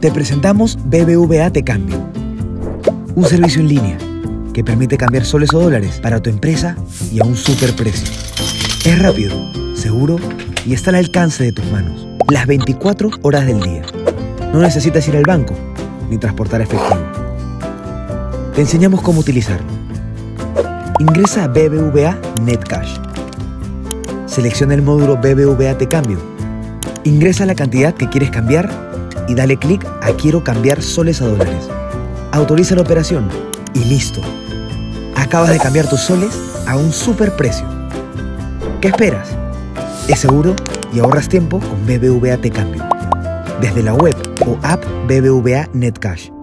Te presentamos BBVA Te Cambio, un servicio en línea que permite cambiar soles o dólares para tu empresa y a un super precio. Es rápido, seguro y está al alcance de tus manos, las 24 horas del día. No necesitas ir al banco ni transportar efectivo. Te enseñamos cómo utilizarlo. Ingresa a BBVA Netcash. Selecciona el módulo BBVA Te Cambio. Ingresa la cantidad que quieres cambiar y dale clic a Quiero cambiar soles a dólares. Autoriza la operación y listo. Acabas de cambiar tus soles a un super precio. ¿Qué esperas? Es seguro y ahorras tiempo con BBVA Te Cambio. Desde la web o app BBVA Netcash.